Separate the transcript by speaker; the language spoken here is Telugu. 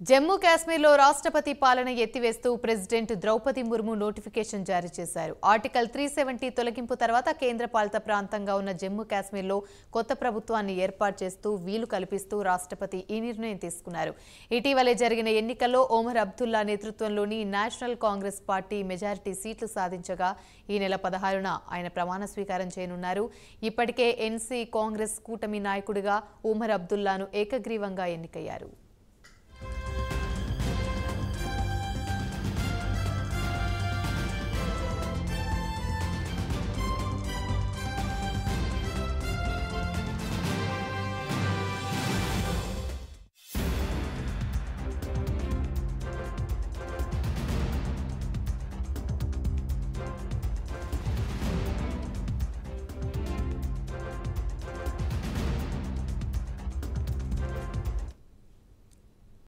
Speaker 1: జమ్మూ కాశ్మీర్లో రాష్ట్రపతి పాలన ఎత్తివేస్తూ ప్రెసిడెంట్ ద్రౌపది ముర్ము నోటిఫికేషన్ జారీ చేశారు. ఆర్టికల్ త్రీ సెవెంటీ తొలగింపు తర్వాత కేంద్రపాలిత ప్రాంతంగా ఉన్న జమ్మూ కాశ్మీర్లో కొత్త ప్రభుత్వాన్ని ఏర్పాటు చేస్తూ వీలు కల్పిస్తూ రాష్ట్రపతి ఈ నిర్ణయం తీసుకున్నారు. ఇటీవలే జరిగిన ఎన్నికల్లో ఓమర్ అబ్దుల్లా నేతృత్వంలోని నేషనల్ కాంగ్రెస్ పార్టీ మెజారిటీ సీట్లు సాధించగా ఈ నెల పదహారున ఆయన ప్రమాణ స్వీకారం చేయనున్నారు. ఇప్పటికే ఎన్సీ కాంగ్రెస్ కూటమి నాయకుడిగా ఉమర్ అబ్దుల్లాను ఏకగ్రీవంగా ఎన్నికయ్యారు.